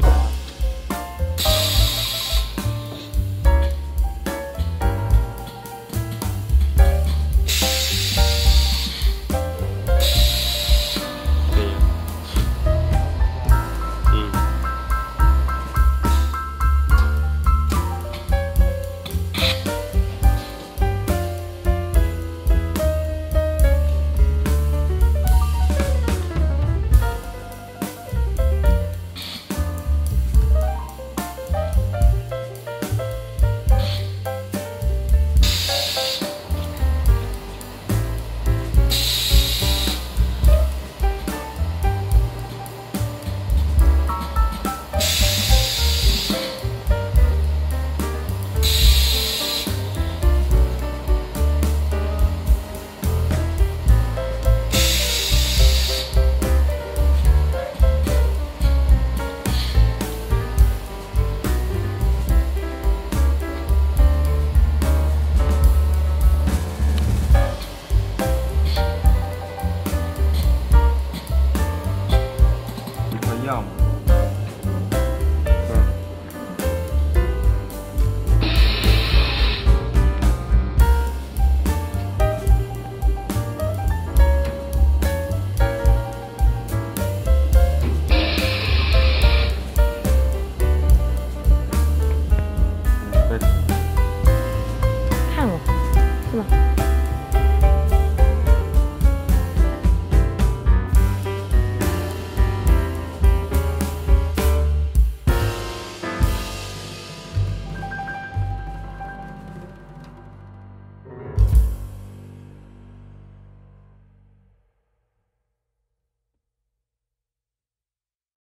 Tommy. Shalom.